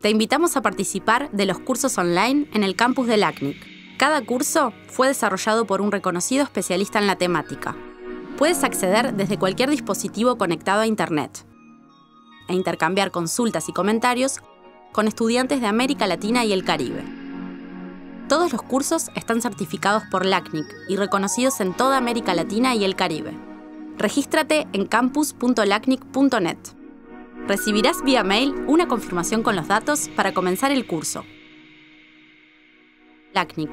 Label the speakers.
Speaker 1: Te invitamos a participar de los cursos online en el campus de LACNIC. Cada curso fue desarrollado por un reconocido especialista en la temática. Puedes acceder desde cualquier dispositivo conectado a Internet e intercambiar consultas y comentarios con estudiantes de América Latina y el Caribe. Todos los cursos están certificados por LACNIC y reconocidos en toda América Latina y el Caribe. Regístrate en campus.lacnic.net. Recibirás vía mail una confirmación con los datos para comenzar el curso. LACNIC